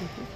Uhum.